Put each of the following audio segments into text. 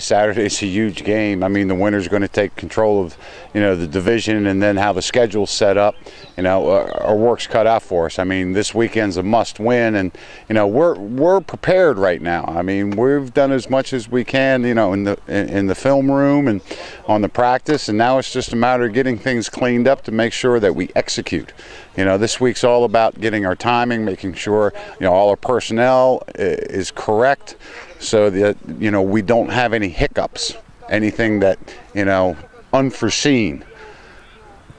Saturday's a huge game. I mean, the winner's going to take control of, you know, the division and then how the schedule's set up. You know, our work's cut out for us. I mean, this weekend's a must-win, and you know, we're we're prepared right now. I mean, we've done as much as we can, you know, in the in the film room and on the practice, and now it's just a matter of getting things cleaned up to make sure that we execute. You know, this week's all about getting our timing, making sure you know all our personnel uh, is correct so that you know we don't have any hiccups, anything that you know unforeseen,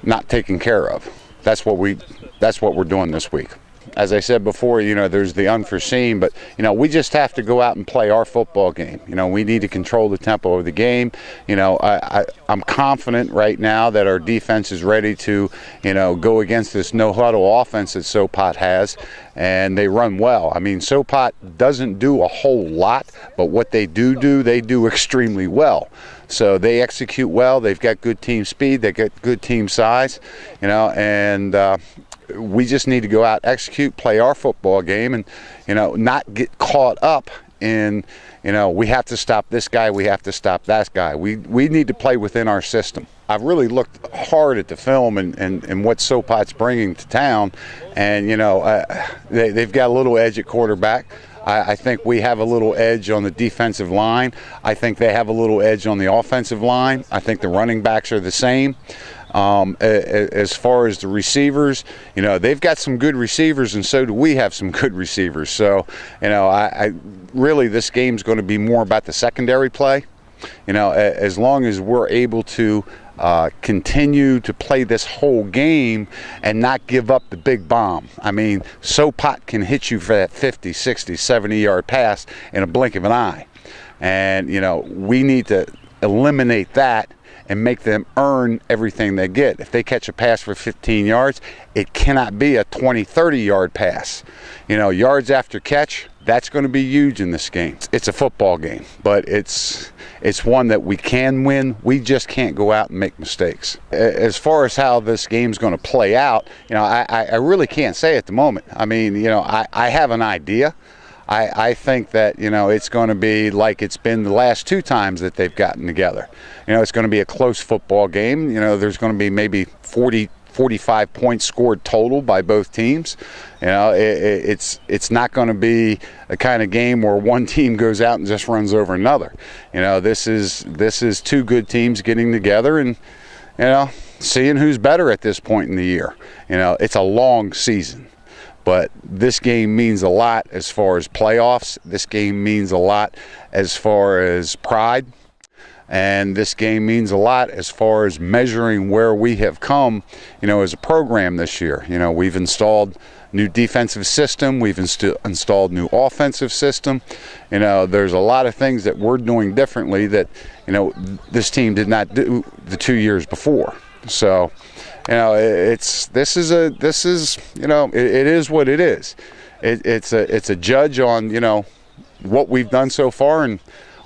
not taken care of. That's what we that's what we're doing this week as I said before, you know, there's the unforeseen, but, you know, we just have to go out and play our football game. You know, we need to control the tempo of the game. You know, I, am confident right now that our defense is ready to, you know, go against this no huddle offense that Sopot has, and they run well. I mean, Sopot doesn't do a whole lot, but what they do do, they do extremely well. So they execute well. They've got good team speed. They got good team size, you know, and uh, we just need to go out, execute, play our football game, and you know, not get caught up in you know we have to stop this guy, we have to stop that guy. We we need to play within our system. I've really looked hard at the film and, and, and what Sopot's bringing to town, and you know uh, they, they've got a little edge at quarterback. I, I, think we have a little edge on the defensive line. I think they have a little edge on the offensive line. I think the running backs are the same. Um, as far as the receivers, you know, they've got some good receivers, and so do we have some good receivers. So, you know, I, I really this game's going to be more about the secondary play. You know, as long as we're able to uh, continue to play this whole game and not give up the big bomb. I mean, Sopot can hit you for that 50, 60, 70 yard pass in a blink of an eye. And, you know, we need to eliminate that and make them earn everything they get. If they catch a pass for 15 yards, it cannot be a 20, 30 yard pass. You know, yards after catch, that's going to be huge in this game. It's a football game, but it's it's one that we can win. We just can't go out and make mistakes. As far as how this game's going to play out, you know, I, I really can't say at the moment. I mean, you know, I, I have an idea. I, I think that you know it's going to be like it's been the last two times that they've gotten together. You know, it's going to be a close football game. You know, there's going to be maybe 40, 45 points scored total by both teams. You know, it, it's it's not going to be a kind of game where one team goes out and just runs over another. You know, this is this is two good teams getting together and you know seeing who's better at this point in the year. You know, it's a long season. But this game means a lot as far as playoffs. This game means a lot as far as pride. And this game means a lot as far as measuring where we have come, you know, as a program this year. You know, we've installed new defensive system, we've inst installed new offensive system. You know, there's a lot of things that we're doing differently that, you know, this team did not do the two years before. So, you know, it's this is a this is you know it, it is what it is. It, it's a it's a judge on you know what we've done so far and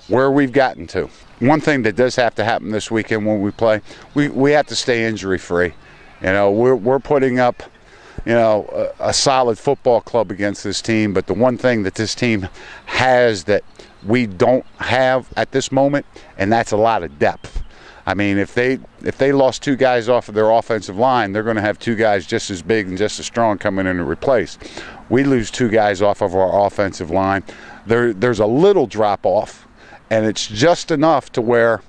where we've gotten to. One thing that does have to happen this weekend when we play, we, we have to stay injury free. You know, we're, we're putting up, you know, a, a solid football club against this team, but the one thing that this team has that we don't have at this moment, and that's a lot of depth. I mean, if they if they lost two guys off of their offensive line, they're going to have two guys just as big and just as strong coming in to replace. We lose two guys off of our offensive line. There there's a little drop off, and it's just enough to where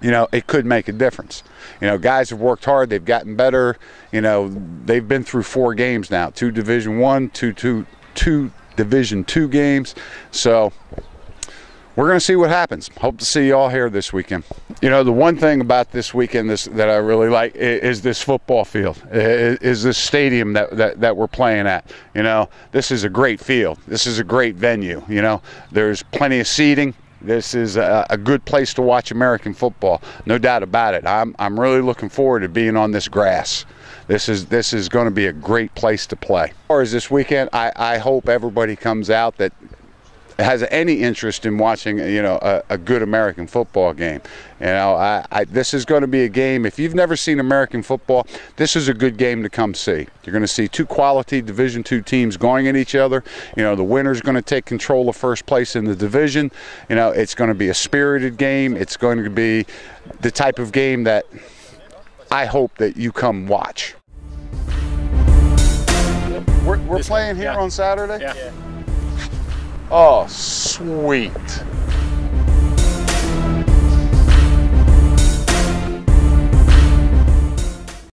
you know it could make a difference. You know, guys have worked hard. They've gotten better. You know, they've been through four games now: two Division One, two two two Division Two games. So we're going to see what happens. Hope to see you all here this weekend. You know, the one thing about this weekend this, that I really like is, is this football field, is, is this stadium that, that, that we're playing at. You know, this is a great field. This is a great venue. You know, there's plenty of seating. This is a, a, good place to watch American football, no doubt about it. I'm, I'm really looking forward to being on this grass. This is this is going to be a great place to play. As far as this weekend, I, I hope everybody comes out that has any interest in watching, you know, a, a good American football game. You know, I, I, this is going to be a game. If you've never seen American football, this is a good game to come see. You're going to see two quality Division two teams going at each other. You know, the winner's going to take control of first place in the division. You know, it's going to be a spirited game. It's going to be the type of game that I hope that you come watch. We're, we're playing here yeah. on Saturday? Yeah. Oh, sweet.